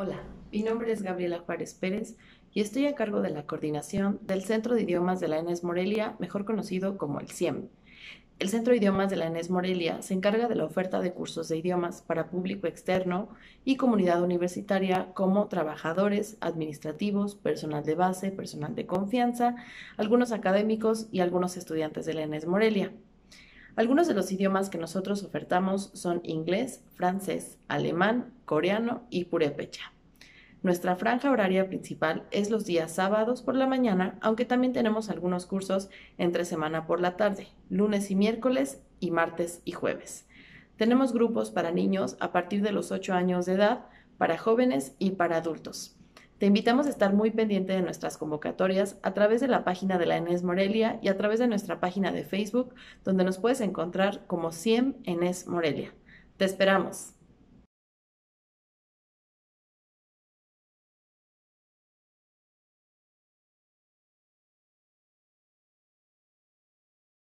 Hola, mi nombre es Gabriela Juárez Pérez y estoy a cargo de la coordinación del Centro de Idiomas de la ENES Morelia, mejor conocido como el CIEM. El Centro de Idiomas de la ENES Morelia se encarga de la oferta de cursos de idiomas para público externo y comunidad universitaria como trabajadores, administrativos, personal de base, personal de confianza, algunos académicos y algunos estudiantes de la ENES Morelia. Algunos de los idiomas que nosotros ofertamos son inglés, francés, alemán, coreano y purépecha. Nuestra franja horaria principal es los días sábados por la mañana, aunque también tenemos algunos cursos entre semana por la tarde, lunes y miércoles y martes y jueves. Tenemos grupos para niños a partir de los 8 años de edad, para jóvenes y para adultos. Te invitamos a estar muy pendiente de nuestras convocatorias a través de la página de la Enes Morelia y a través de nuestra página de Facebook, donde nos puedes encontrar como CIEM Enes Morelia. Te esperamos.